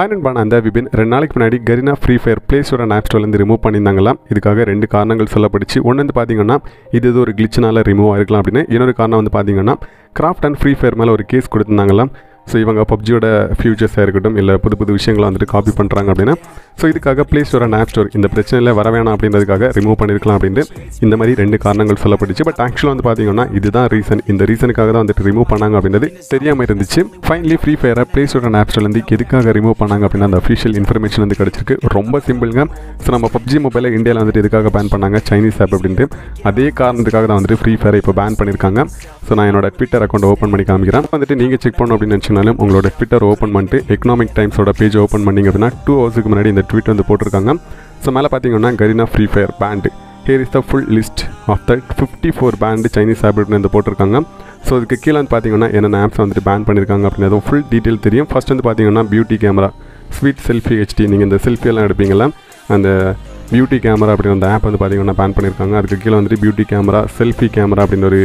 Hi நண்பா நான் அந்த விபின். ரெண்டு நாளைக்கு முன்னாடி Garena Free Fire Play Store and App ஸ்டோர்லேருந்து remove பண்ணியிருந்தாங்களாம். இதுக்காக ரெண்டு காரணங்கள் சொல்லப்பட்டுச்சு. ஒன்று வந்து பார்த்தீங்கன்னா இது ஏதோ ஒரு கிளிச்சினால ரிமூவ் ஆயிருக்கலாம் அப்படின்னு. இன்னொரு காரணம் வந்து பார்த்தீங்கன்னா கிராஃப்ட் அண்ட் ஃப்ரீ ஃபயர் மேலே ஒரு கேஸ் கொடுத்துருந்தாங்களாம். ஸோ இவங்க பப்ஜியோட ஃபியூச்சர்ஸாக இருக்கட்டும் இல்லை புது புது விஷயங்களை வந்துட்டு காப்பி பண்ணுறாங்க அப்படின்னா ஸோ இதுக்காக Play Store and App Store இந்த பிரச்சனையில் வர வேணாம் அப்படின்றதுக்காக ரிமூவ் பண்ணியிருக்கலாம் அப்படின்ட்டு இந்த மாதிரி ரெண்டு காரணங்கள் சொல்லப்பட்டுச்சு. பட் ஆக்சுவலாக வந்து பார்த்தீங்கன்னா இதுதான் ரீசன் இந்த ரீசனுக்காக தான் வந்துட்டு ரிமூவ் பண்ணாங்க அப்படின்றது தெரியாமல் இருந்துச்சு. ஃபைனலி ஃப்ரீ ஃபயரை ப்ளே ஸ்டோர் அண்ட் ஆப் ஸ்டோர்லேருந்து எதுக்காக ரிமூவ் பண்ணாங்க அப்படின்னா அந்த அஃபிஷியல் இன்ஃபர்மேஷன் வந்து கிடச்சிருக்கு. ரொம்ப சிம்பிளுங்க ஸோ நம்ம பப்ஜி மொபைலை இந்தியாவில் வந்துட்டு எதுக்காக பேன் பண்ணாங்க? சைனீஸ் ஆப் அப்படின்ட்டு. அதே காரணத்துக்காக தான் வந்துட்டு ஃப்ரீ ஃபயரை இப்போ பேன் பண்ணியிருக்காங்க ஸோ நான் என்னோட ட்விட்டர் அக்கௌண்ட் ஓப்பன் பண்ணி காமிக்கிறேன். வந்துட்டு நீங்கள் செக் பண்ணணும் அப்படின்னு நினச்சினாலும் உங்களோட ட்விட்டர் ஓப்பன் பண்ணிட்டு எக்கனாமிக் டைம்ஸோட பேஜ் ஓப்பன் பண்ணிங்க அப்படின்னா டூ ஹவர்ஸுக்கு முன்னாடி இந்த ட்வீட் வந்து போட்டிருக்காங்க. ஸோ மேலே பார்த்தீங்கன்னா Garena Free Fire banned here is the full list of the fifty four banned Chinese app அப்படின்னு வந்து போட்டிருக்காங்க. ஸோ இதுக்கு கீழே வந்து பார்த்தீங்கன்னா என்னென்ன ஆப்ஸ் வந்துட்டு பேன் பண்ணியிருக்காங்க அப்படின்னு ஃபுல் டீட்டெயில் தெரியும். ஃபஸ்ட் வந்து பார்த்தீங்கன்னா beauty camera sweet selfie HD நீங்கள் இந்த செல்ஃபியெல்லாம் எடுப்பீங்களா அந்த பியூட்டி கேமரா அப்படின்னு அந்த ஆப் வந்து பார்த்தீங்கன்னா பேன் பண்ணியிருக்காங்க அதுக்கு கீழே வந்துட்டு பியூட்டி கேமரா செல்ஃபி கேமரா அப்படின்னு ஒரு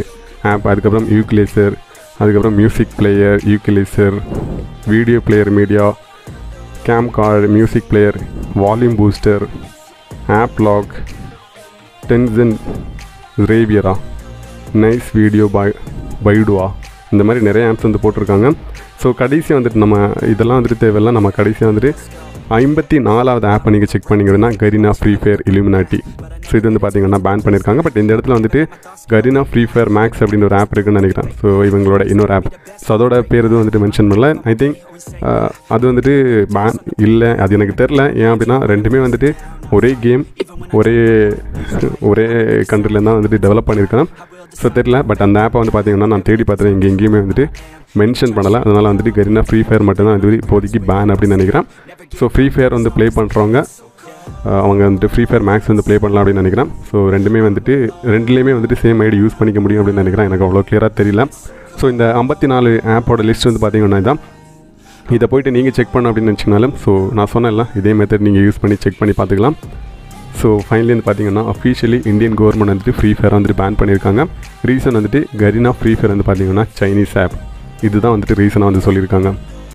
ஆப் அதுக்கப்புறம் யூக்லேசர் அதுக்கப்புறம் music player equalizer video player media game card music player volume booster app lock Tencent ரேவியரா nice video by பைடுவா இந்த மாதிரி நிறைய ஆப்ஸ் வந்து போட்டிருக்காங்க. ஸோ கடைசியாக வந்துட்டு நம்ம இதெல்லாம் வந்துட்டு தேவையில்ல. நம்ம கடைசியாக வந்துட்டு ஐம்பத்தி நாலாவது ஆப்பை நீங்கள் செக் பண்ணிங்கன்னா Garena Free Fire Illuminati so இது வந்து பார்த்தீங்கன்னா பேன் பண்ணியிருக்காங்க பட் இந்த இடத்துல வந்துட்டு கரீனா ஃப்ரீ ஃபயர் மேக்ஸ் அப்படின்னு ஒரு ஆப் இருக்குன்னு நினைக்கிறேன். ஸோ இவங்களோட இன்னொரு ஆப் ஸோ அதோட பேர் எதுவும் வந்துட்டு மென்ஷன் பண்ணல. ஐ திங்க் uh, அது வந்துட்டு பேன் இல்லை. அது எனக்கு தெரில ஏன் அப்படின்னா ரெண்டுமே வந்துட்டு ஒரே கேம் ஒரே ஒரே கண்ட்ரிலேருந்து தான் வந்துட்டு டெவலப் பண்ணியிருக்கேன். ஸோ தெரில பட் அந்த ஆப்பை வந்து பார்த்தீங்கன்னா நான் தேடி பார்த்தேன். இங்கே எங்கேயுமே வந்துட்டு மென்ஷன் பண்ணலை. அதனால் வந்துட்டு கரீனா ஃப்ரீ ஃபயர் மட்டும்தான் இது இப்போதைக்கு பேன் அப்படின்னு நினைக்கிறேன். ஸோ ஃப்ரீ ஃபயர் வந்து ப்ளே பண்ணுறவங்க அவங்க வந்துட்டு ஃப்ரீ ஃபயர் மேக்ஸ் வந்து ப்ளே பண்ணலாம் அப்படின்னு நினைக்கிறேன். ஸோ ரெண்டுமே வந்துட்டு ரெண்டுலேயுமே வந்துட்டு சேம் ஐடி யூஸ் பண்ணிக்க முடியும் அப்படின்னு நினைக்கிறேன். எனக்கு அவ்வளோ கிளியராக தெரியல. ஸோ இந்த ஐம்பத்தி நாலு ஆப்போட லிஸ்ட் வந்து பார்த்தீங்கன்னா இதான். இதை போயிட்டு நீங்கள் செக் பண்ண அப்படின்னு நினச்சிங்கனாலும் ஸோ நான் சொன்னேன்ல இதே மெத்தட் நீங்கள் யூஸ் பண்ணி செக் பண்ணி பார்த்துக்கலாம் ஸோ ஃபைனலி வந்து பார்த்தீங்கன்னா அஃபிஷியலி இந்தியன் கவர்மெண்ட் வந்துட்டு ஃப்ரீ ஃபயர் வந்துட்டு பேன் பண்ணியிருக்காங்க. ரீசன் வந்துட்டு கரினா ஃப்ரீ ஃபயர் வந்து பார்த்தீங்கன்னா சைனீஸ் ஆப் இதுதான் வந்துட்டு ரீசனாக வந்து சொல்லியிருக்காங்க.